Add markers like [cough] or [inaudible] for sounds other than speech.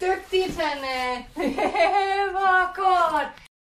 Duktigt henne! Vad! [laughs]